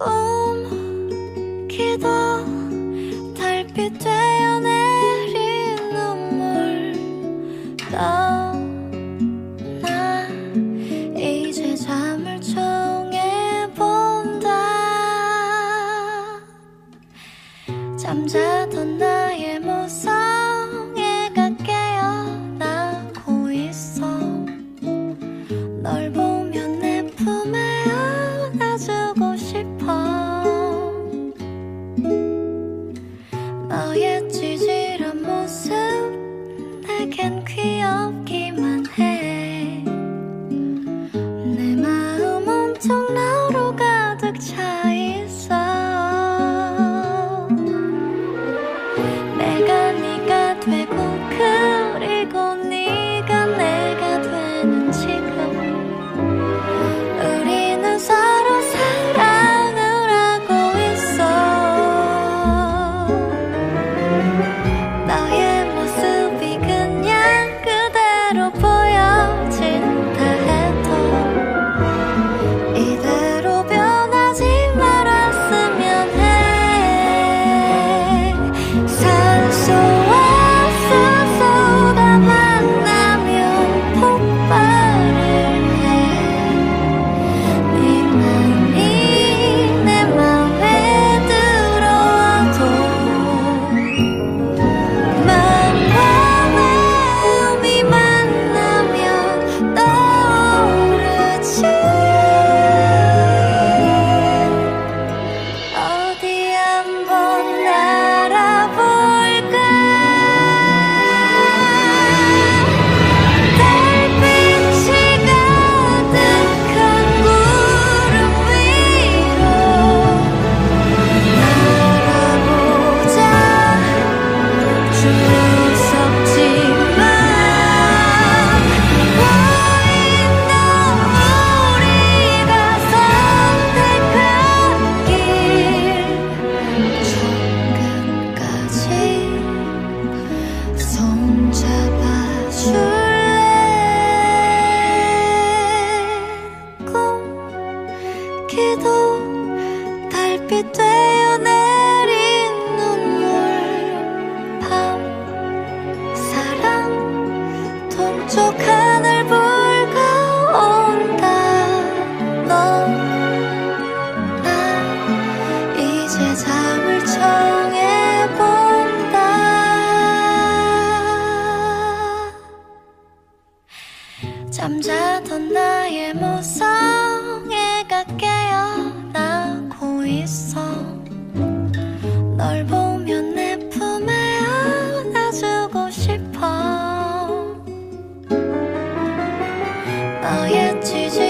꿈 기도 달빛 되어 내린 눈물 너나. 이제 잠을 청해 본다. 잠자던 나의 모성애가 깨어나고 있어. 넓은 Oh yeah. 쪽 하늘 불가온다. 넌나 이제 잠을 청해본다. 잠자던 나의 모성애가 깨어나고 있어. 寂静